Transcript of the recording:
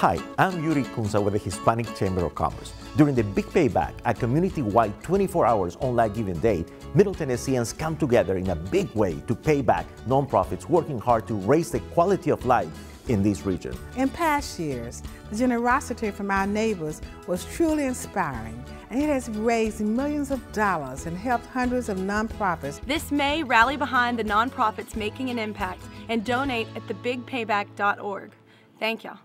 Hi, I'm Yuri Cunza with the Hispanic Chamber of Commerce. During the Big Payback, a community-wide 24 hours online giving day, Middle Tennesseans come together in a big way to pay back nonprofits working hard to raise the quality of life in this region. In past years, the generosity from our neighbors was truly inspiring, and it has raised millions of dollars and helped hundreds of nonprofits. This May, rally behind the nonprofits making an impact and donate at thebigpayback.org. Thank y'all.